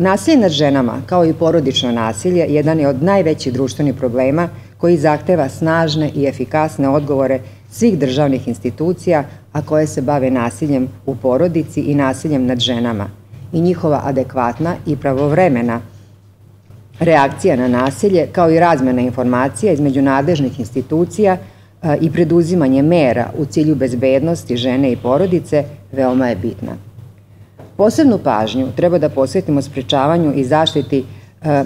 Nasilje nad ženama, kao i porodično nasilje, jedan je od najvećih društvenih problema koji zahteva snažne i efikasne odgovore svih državnih institucija, a koje se bave nasiljem u porodici i nasiljem nad ženama i njihova adekvatna i pravovremena reakcija na nasilje, kao i razmena informacija između nadležnih institucija i preduzimanje mera u cilju bezbednosti žene i porodice veoma je bitna. Posebnu pažnju treba da posvetimo sprečavanju i zaštiti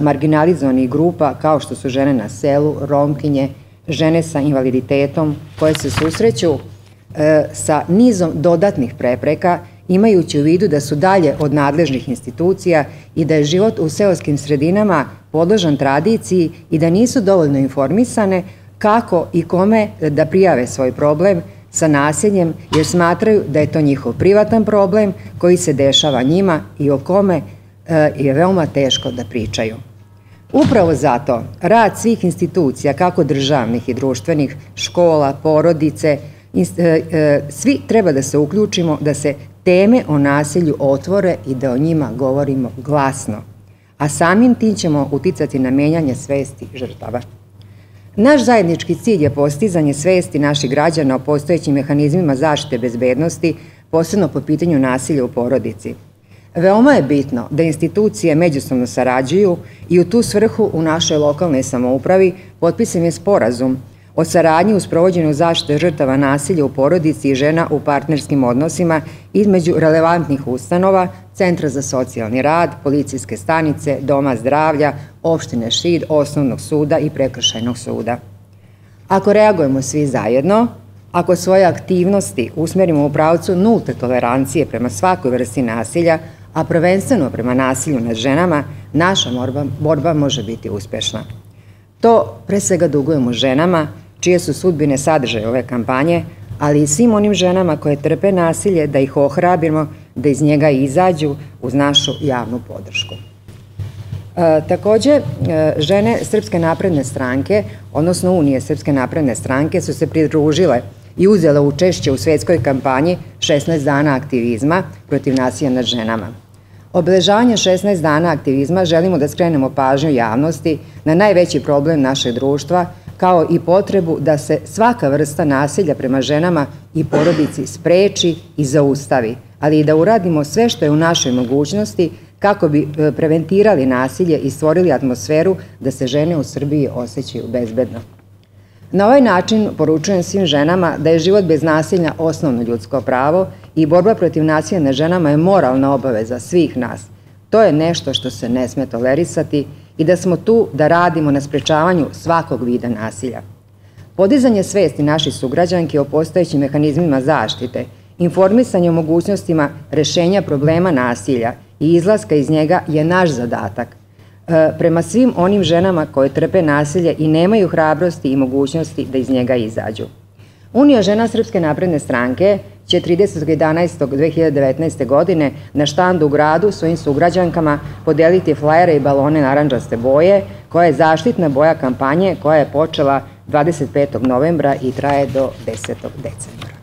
marginalizovanih grupa kao što su žene na selu, romkinje, žene sa invaliditetom koje se susreću sa nizom dodatnih prepreka imajući u vidu da su dalje od nadležnih institucija i da je život u seoskim sredinama podložan tradiciji i da nisu dovoljno informisane kako i kome da prijave svoj problem sa nasiljem jer smatraju da je to njihov privatan problem koji se dešava njima i o kome je veoma teško da pričaju. Upravo zato rad svih institucija, kako državnih i društvenih, škola, porodice, svi treba da se uključimo da se teme o nasilju otvore i da o njima govorimo glasno, a samim tim ćemo uticati na menjanje svesti žrtava. Naš zajednički cilj je postizanje svesti naših građana o postojećim mehanizmima zaštite bezbednosti, posebno po pitanju nasilja u porodici. Veoma je bitno da institucije međusobno sarađuju i u tu svrhu u našoj lokalnoj samoupravi potpisan je sporazum o saradnji u sprovođenju zaštite žrtava nasilja u porodici i žena u partnerskim odnosima između relevantnih ustanova, Centra za socijalni rad, policijske stanice, Doma zdravlja, opštine Šid, Osnovnog suda i Prekršajnog suda. Ako reagujemo svi zajedno, ako svoje aktivnosti usmerimo u pravcu nulte tolerancije prema svakoj vrsti nasilja, a prvenstveno prema nasilju nad ženama, naša borba može biti uspešna. To pre svega dugujemo ženama, čije su sudbine sadržaje ove kampanje, ali i svim onim ženama koje trpe nasilje da ih ohrabimo da iz njega izađu uz našu javnu podršku. E, takođe, e, žene Srpske napredne stranke, odnosno Unije Srpske napredne stranke, su se pridružile i uzele učešće u svetskoj kampanji 16 dana aktivizma protiv nasilja nad ženama. Obeležavanje 16 dana aktivizma želimo da skrenemo pažnju javnosti na najveći problem našeg društva, kao i potrebu da se svaka vrsta nasilja prema ženama i porodici spreči i zaustavi, ali i da uradimo sve što je u našoj mogućnosti kako bi e, preventirali nasilje i stvorili atmosferu da se žene u Srbiji osjećaju bezbedno. Na ovaj način poručujem svim ženama da je život bez nasilja osnovno ljudsko pravo i borba protiv nasilja na ženama je moralna obaveza svih nas. To je nešto što se ne sme tolerisati i da smo tu da radimo na sprečavanju svakog vida nasilja. Podizanje svesti naših sugrađanki o postojećim mehanizmima zaštite, informisanje o mogućnostima rešenja problema nasilja i izlaska iz njega je naš zadatak. E, prema svim onim ženama koje trpe nasilje i nemaju hrabrosti i mogućnosti da iz njega izađu. Unija žena Srpske napredne stranke će 30.11.2019. godine na štandu u gradu svojim sugrađankama podeliti flajere i balone naranđaste boje, koja je zaštitna boja kampanje koja je počela 25. novembra i traje do 10. decembra.